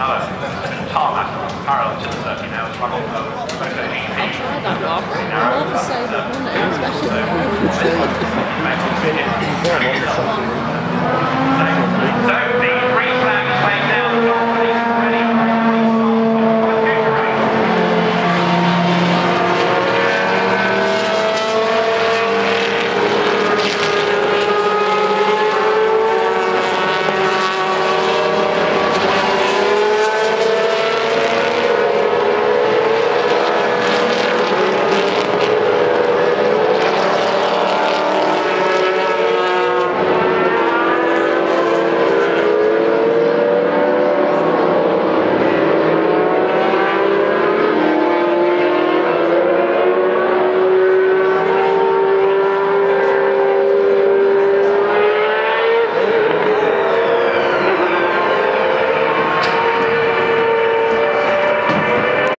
another tarmac parallel to the circuit now. It's run on GP. I tried that one. I love the